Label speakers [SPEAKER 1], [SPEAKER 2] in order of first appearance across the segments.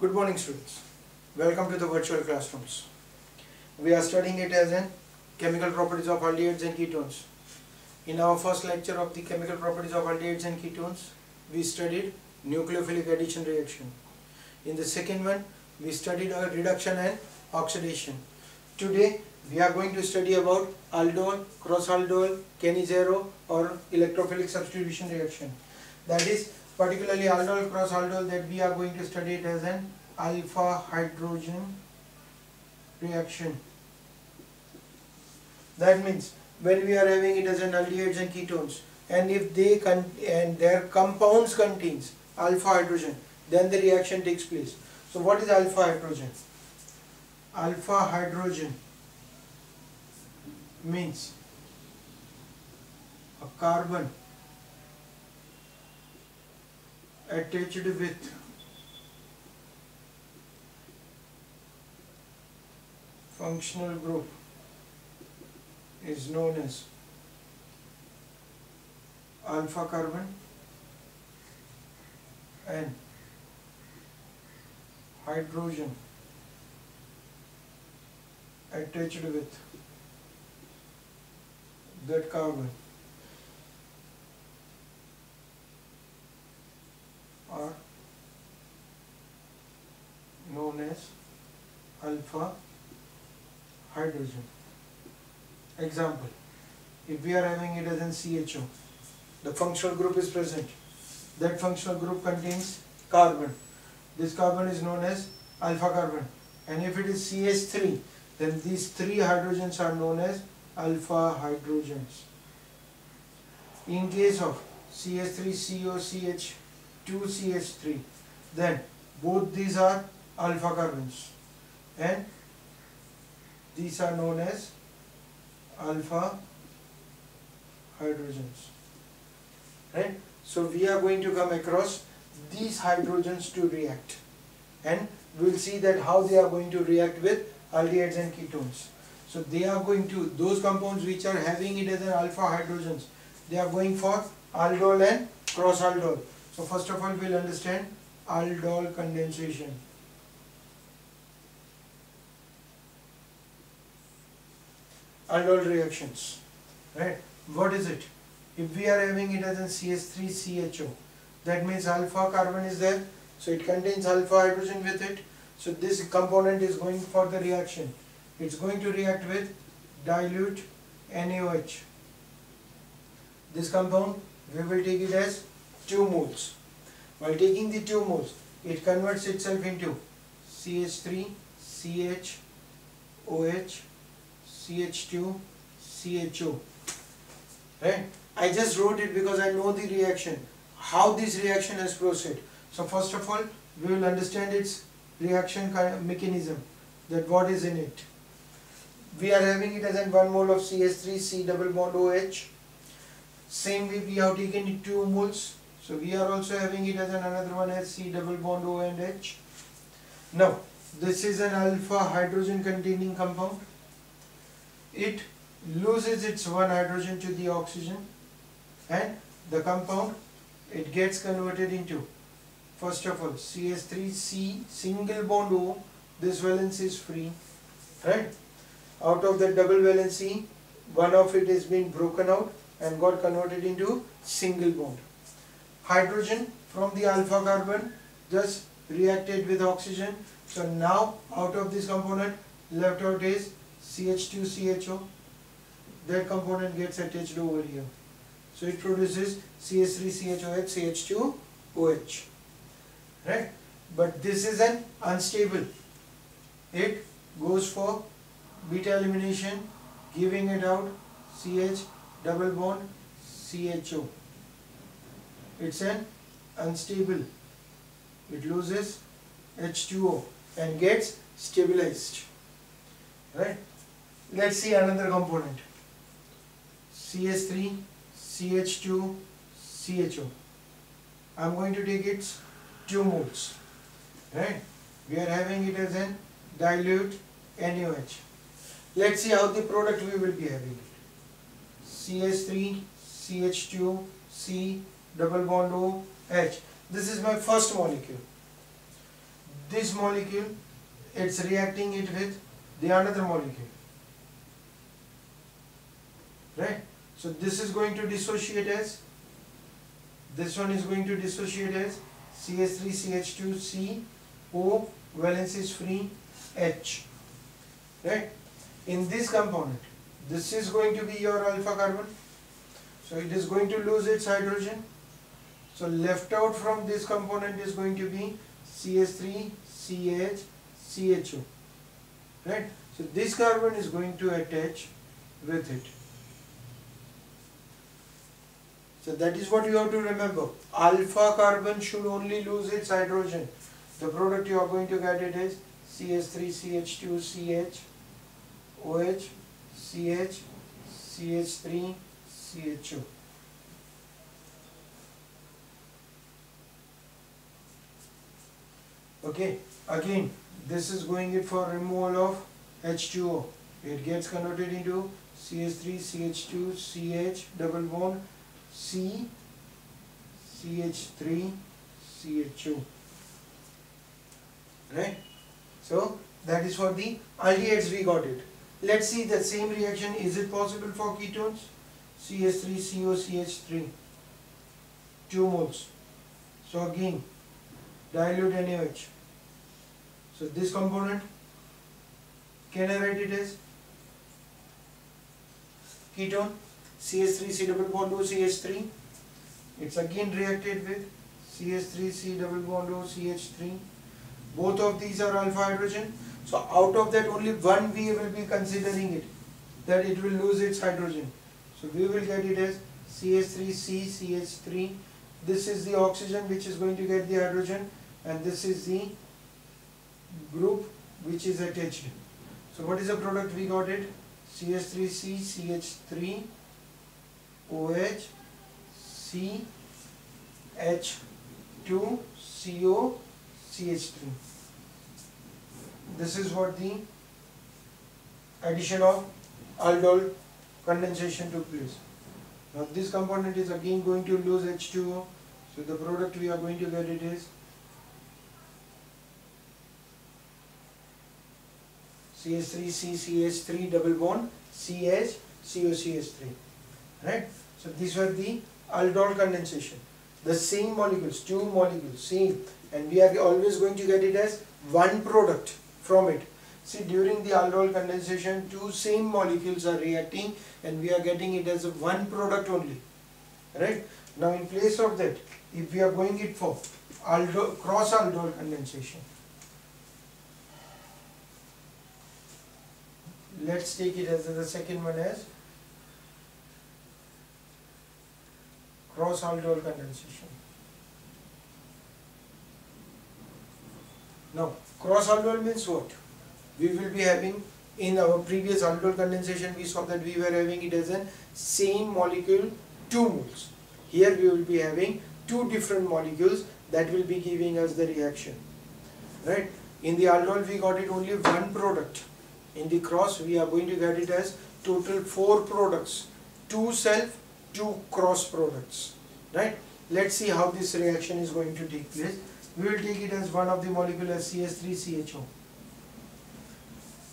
[SPEAKER 1] Good morning students. Welcome to the virtual classrooms. We are studying it as in chemical properties of aldehydes and ketones. In our first lecture of the chemical properties of aldehydes and ketones, we studied nucleophilic addition reaction. In the second one, we studied a reduction and oxidation. Today, we are going to study about aldol, cross-aldol, Cannizzaro or electrophilic substitution reaction. That is particularly aldol cross aldol that we are going to study it as an alpha hydrogen reaction. That means when we are having it as an aldehydes and ketones and if they and their compounds contains alpha hydrogen then the reaction takes place. So what is alpha hydrogen? Alpha hydrogen means a carbon attached with functional group is known as alpha carbon and hydrogen attached with that carbon are as alpha hydrogen. Example, if we are having it as an CHO, the functional group is present. That functional group contains carbon. This carbon is known as alpha carbon. And if it is CH3, then these three hydrogens are known as alpha hydrogens. In case of CH3COCH 2CH3 then both these are alpha carbons. And these are known as alpha hydrogens. Right? So we are going to come across these hydrogens to react. And we will see that how they are going to react with aldehydes and ketones. So they are going to those compounds which are having it as an alpha hydrogens they are going for aldol and cross aldol. So first of all we'll understand aldol condensation. Aldol reactions, right? What is it? If we are having it as a CH3CHO, that means alpha carbon is there, so it contains alpha hydrogen with it. So this component is going for the reaction. It's going to react with dilute NaOH. This compound, we will take it as 2 moles. While taking the 2 moles, it converts itself into CH3, CH, OH, CH2, CHO. Right? Eh? I just wrote it because I know the reaction, how this reaction has proceeded. So first of all, we will understand its reaction mechanism, that what is in it. We are having it as in 1 mole of CH3, C double bond OH. Same way we have taken 2 moles so we are also having it as an another one as C double bond O and H. Now this is an alpha hydrogen containing compound. It loses its one hydrogen to the oxygen and the compound it gets converted into first of all CH3C single bond O this valence is free right out of the double valency one of it has been broken out and got converted into single bond hydrogen from the alpha carbon just reacted with oxygen. So now out of this component left out is CH2CHO. That component gets attached over here. So it produces CH3CHOH, CH2OH. Right? But this is an unstable. It goes for beta elimination, giving it out CH double bond CHO it's an unstable it loses H2O and gets stabilized right let's see another component. CH3 CH2 CHO I'm going to take its 2 moles right? We are having it as an dilute NaOH let's see how the product we will be having it. CH3 CH2 C double bond O H. This is my first molecule. this molecule it's reacting it with the another molecule right? So this is going to dissociate as this one is going to dissociate as CH3 CH2 C O valence is free H. Right? In this component this is going to be your alpha carbon. So it is going to lose its hydrogen. So left out from this component is going to be CH3 CH CHO right? So this carbon is going to attach with it so that is what you have to remember. Alpha carbon should only lose its hydrogen. The product you are going to get it is CH3 CH2 CH OH CH CH3 CHO okay again this is going it for removal of H2O it gets converted into CH3 CH2 CH double bond C CH3 CHO right? So that is for the aldehydes we got it. Let's see the same reaction. Is it possible for ketones? CH3 CO CH3 2 moles so again dilute NaOH so this component can I write it as ketone CH3 C double bond O CH3 it's again reacted with CH3 C double bond O CH3 both of these are alpha hydrogen. So out of that only one we will be considering it. That it will lose its hydrogen. So we will get it as CH3C CH3 this is the oxygen which is going to get the hydrogen and this is the group which is attached. So what is the product we got it? CH3C CH3 OH C H2 CO CH3 this is what the addition of aldol condensation took place. Now this component is again going to lose H2O so the product we are going to get it is CH3 CCH3 double bond CH COCH3 right? So these were the aldol condensation. The same molecules two molecules same. And we are always going to get it as one product from it. See during the aldol condensation two same molecules are reacting and we are getting it as one product only. Right? Now in place of that if we are going it for aldol cross aldol condensation let's take it as the second one as cross aldol condensation. Now cross aldol means what? We will be having in our previous aldol condensation we saw that we were having it as a same molecule 2 moles. Here we will be having two different molecules that will be giving us the reaction. Right? In the aldol we got it only one product in the cross we are going to get it as total four products two self two cross products right? Let's see how this reaction is going to take place. We will take it as one of the molecule as CH3CHO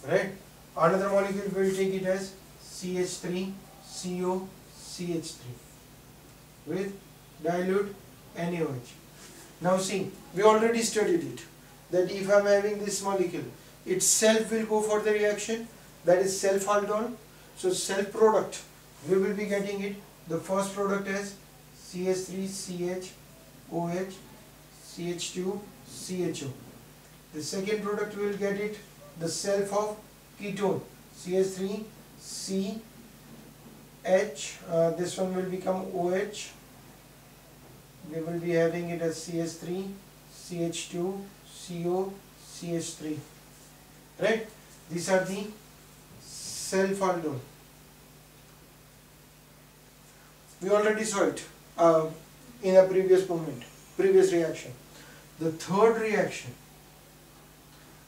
[SPEAKER 1] right? Another molecule we will take it as CH3CO CH3 with dilute NaOH now see we already studied it that if I am having this molecule itself will go for the reaction that is self aldol so self product we will be getting it the first product is CH3 CH OH CH2 CHO the second product we will get it the self of ketone CH3 C H uh, this one will become OH we will be having it as CH3 CH2 CO CH3 right? These are the self aldol we already saw it uh, in a previous moment previous reaction. The third reaction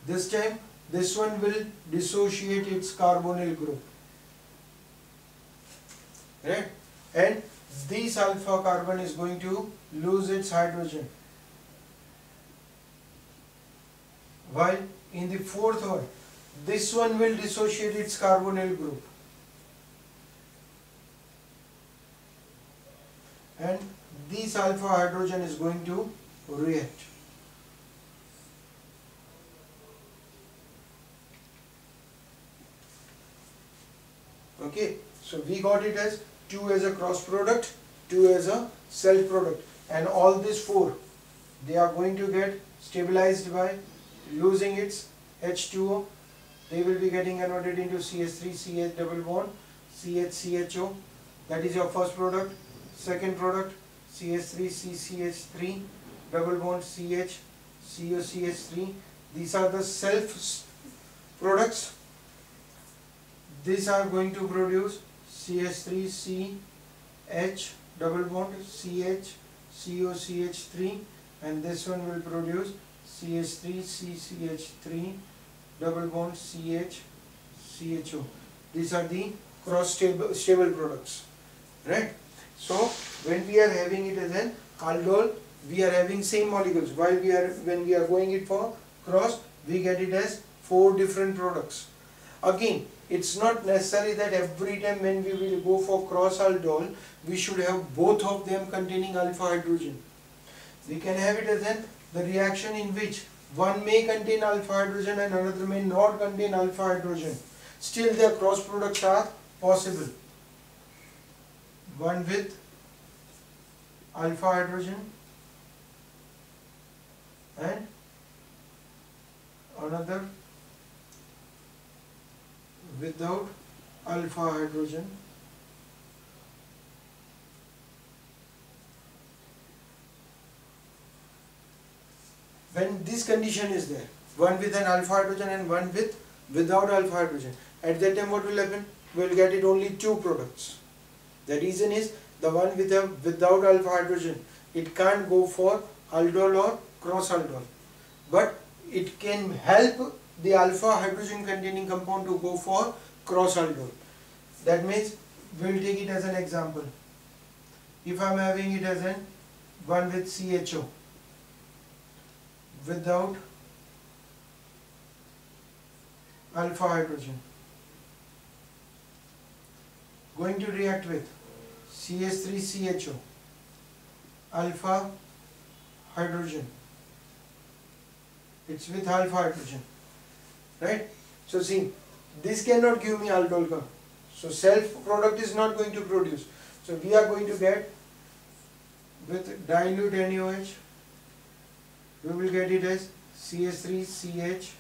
[SPEAKER 1] this time this one will dissociate its carbonyl group. Right? And this alpha carbon is going to lose its hydrogen. While in the fourth one this one will dissociate its carbonyl group and this alpha hydrogen is going to react. Okay so we got it as 2 as a cross product 2 as a self product. And all these four they are going to get stabilized by losing its H2O they will be getting converted into CH3 CH double bond CHCHO that is your first product second product CH3 CCH3 double bond CH COCH3 these are the self products. These are going to produce CH3 CH double bond CH COCH3 and this one will produce CH3 CCH3 double bond CH CHO these are the cross stable, stable products right so when we are having it as an aldol we are having same molecules. While we are when we are going it for cross we get it as four different products. Again it's not necessary that every time when we will go for cross aldol we should have both of them containing alpha hydrogen. We can have it as an the reaction in which one may contain alpha hydrogen and another may not contain alpha hydrogen. Still their cross products are possible one with alpha hydrogen and another without alpha hydrogen. When this condition is there one with an alpha hydrogen and one with without alpha hydrogen at that time what will happen? We will get it only two products the reason is the one with a without alpha hydrogen it can't go for aldol or cross aldol. But it can help the alpha hydrogen containing compound to go for cross aldol. That means we'll take it as an example. If I'm having it as an one with CHO without alpha hydrogen going to react with CH3CHO alpha hydrogen. It's with alpha hydrogen right? So see this cannot give me aldol so self product is not going to produce. So we are going to get with dilute NaOH we will get it as CH3 CH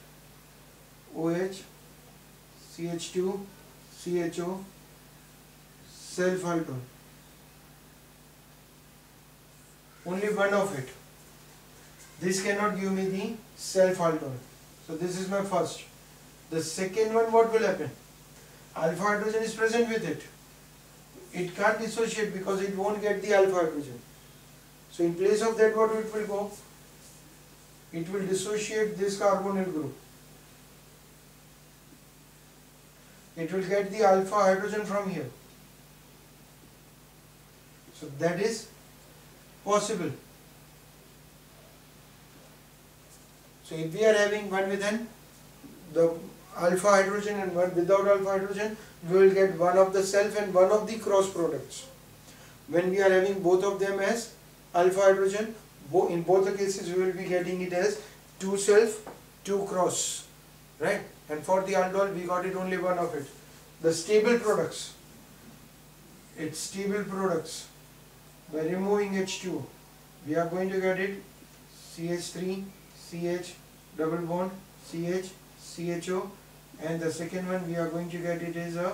[SPEAKER 1] OH CH2 CHO self aldol only one of it. This cannot give me the self aldol so this is my first. The second one what will happen? Alpha hydrogen is present with it. It can't dissociate because it won't get the alpha hydrogen so in place of that what it will go? It will dissociate this carbonyl group. It will get the alpha hydrogen from here. So that is possible. So if we are having one with n the alpha hydrogen and one without alpha hydrogen we will get one of the self and one of the cross products. When we are having both of them as alpha hydrogen in both the cases we will be getting it as 2 self 2 cross right? And for the aldol we got it only one of it. The stable products. Its stable products by removing H2 we are going to get it. CH3 CH double bond CH CHO and the second one we are going to get it is a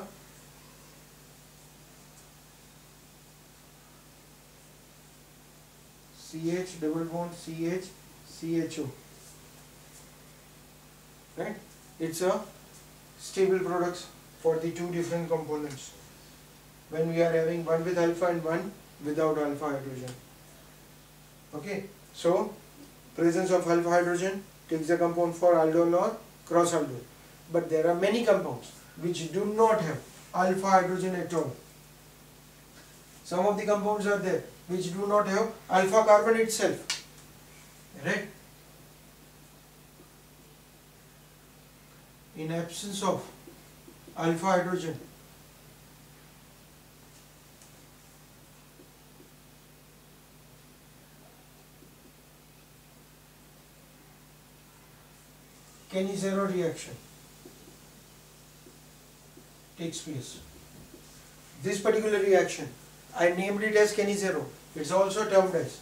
[SPEAKER 1] CH double bond CH CHO right? It's a stable products for the two different components. When we are having one with alpha and one without alpha hydrogen. Okay so presence of alpha hydrogen takes the compound for aldol or cross aldol but there are many compounds which do not have alpha hydrogen at all. Some of the compounds are there which do not have alpha carbon itself. Right? In absence of alpha hydrogen Cannizzaro reaction takes place. This particular reaction, I named it as Cannizzaro. It's also termed as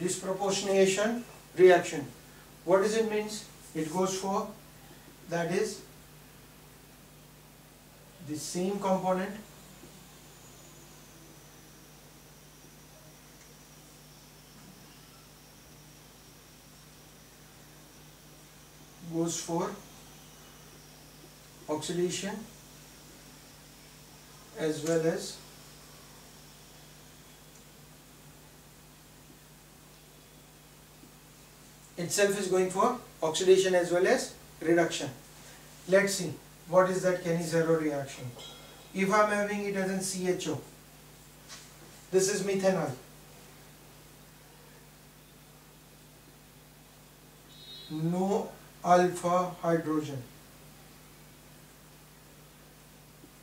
[SPEAKER 1] disproportionation reaction. What does it means? It goes for that is the same component goes for oxidation as well as itself is going for oxidation as well as reduction. Let's see what is that Cannizzaro reaction. If I am having it as an CHO, this is methanal. No alpha hydrogen.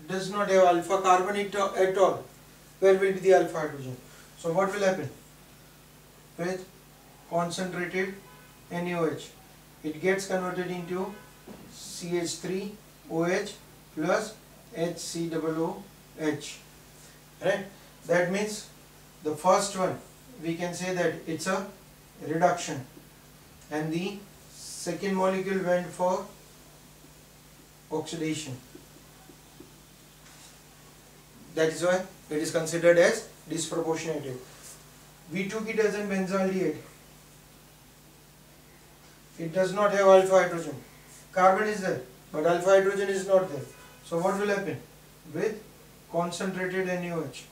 [SPEAKER 1] Does not have alpha carbon at all. Where will be the alpha hydrogen? So what will happen? With concentrated NaOH. It gets converted into CH3OH plus HCOOH. Right? That means the first one we can say that it's a reduction and the second molecule went for oxidation. That is why it is considered as disproportionate. We took it as a benzaldehyde it does not have alpha hydrogen. Carbon is there, but alpha hydrogen is not there. So what will happen? With concentrated NaOH,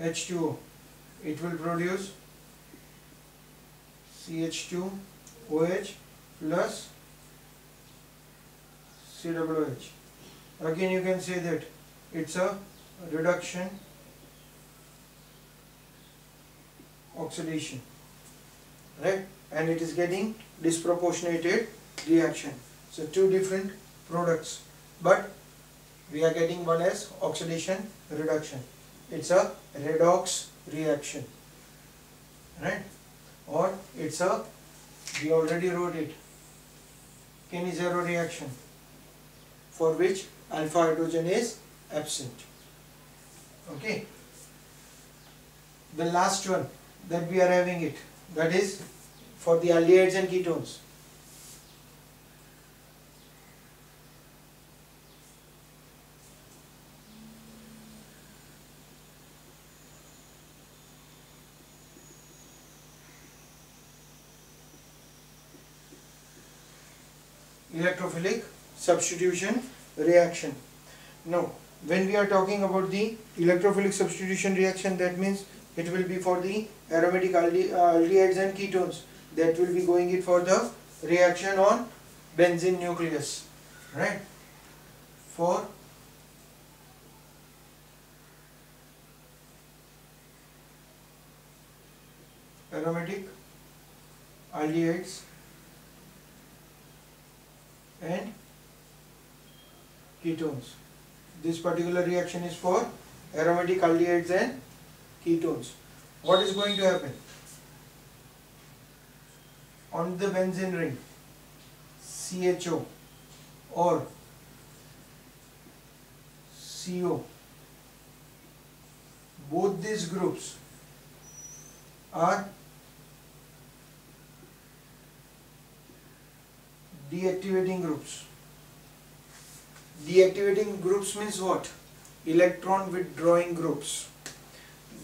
[SPEAKER 1] H2O, it will produce CH2OH plus COOH. Again you can say that it's a reduction oxidation right and it is getting disproportionated reaction. So two different products but we are getting one as oxidation reduction. It's a redox reaction right or it's a we already wrote it Cannizzaro reaction for which alpha hydrogen is absent. Okay. The last one that we are having it that is for the aldehydes and ketones. electrophilic substitution reaction. Now, when we are talking about the electrophilic substitution reaction, that means it will be for the aromatic uh, aldehydes and ketones that will be going it for the reaction on benzene nucleus right? For aromatic aldehydes and ketones. This particular reaction is for aromatic aldehydes and ketones. What is going to happen on the benzene ring CHO or CO both these groups are deactivating groups. Deactivating groups means what? Electron withdrawing groups.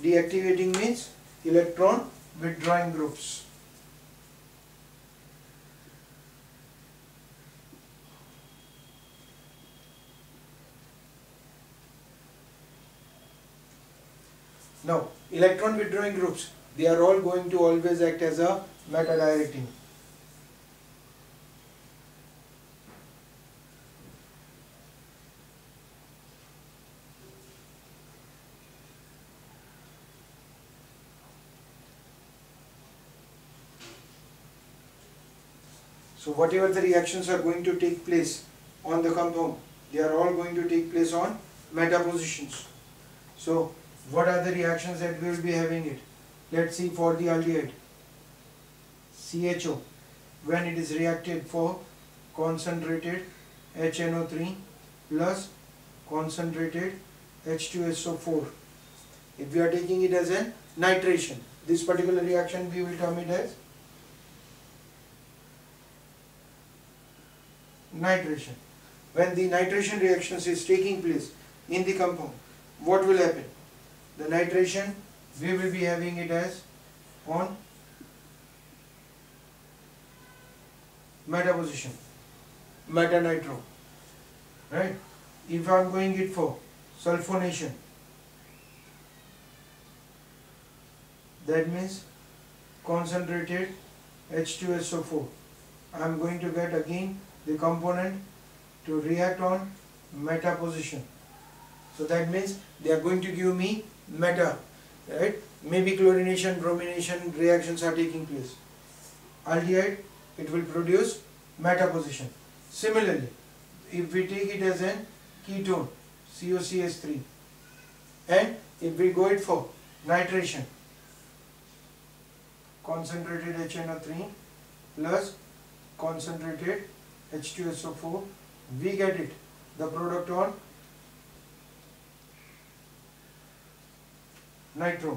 [SPEAKER 1] Deactivating means electron withdrawing groups Now, electron withdrawing groups, they are all going to always act as a meta-directing. So whatever the reactions are going to take place on the compound, they are all going to take place on meta positions. So what are the reactions that we will be having it? Let's see for the aldehyde. CHO when it is reacted for concentrated HNO3 plus concentrated H2SO4. If we are taking it as a nitration, this particular reaction we will term it as nitration. When the nitration reactions is taking place in the compound, what will happen? The nitration, we will be having it as on meta position, meta nitro, right? If I am going it for sulfonation, that means concentrated H2SO4. I am going to get again the component to react on meta position. So that means they are going to give me meta, right? Maybe chlorination, bromination reactions are taking place. Aldehyde, it will produce meta position. Similarly, if we take it as a ketone, COCH3, and if we go it for nitration, concentrated HNO3 plus concentrated H2SO4 we get it the product on nitro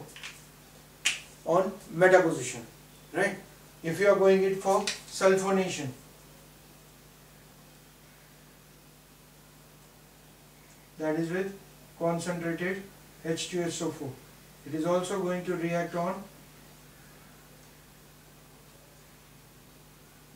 [SPEAKER 1] on meta position right? If you are going it for sulfonation. That is with concentrated H2SO4 it is also going to react on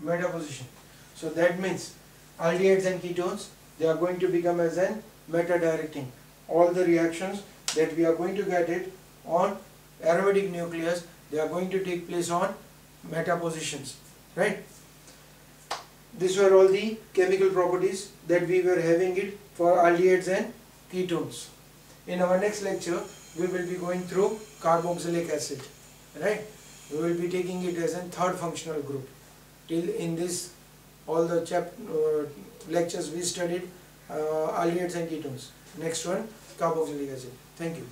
[SPEAKER 1] meta position so that means aldehydes and ketones, they are going to become as an meta-directing. All the reactions that we are going to get it on aromatic nucleus, they are going to take place on meta positions, right? These were all the chemical properties that we were having it for aldehydes and ketones. In our next lecture, we will be going through carboxylic acid, right? We will be taking it as a third functional group. Till in this all the chap uh, lectures we studied uh, aldehydes and ketones. Next one, carboxylic acid. Thank you.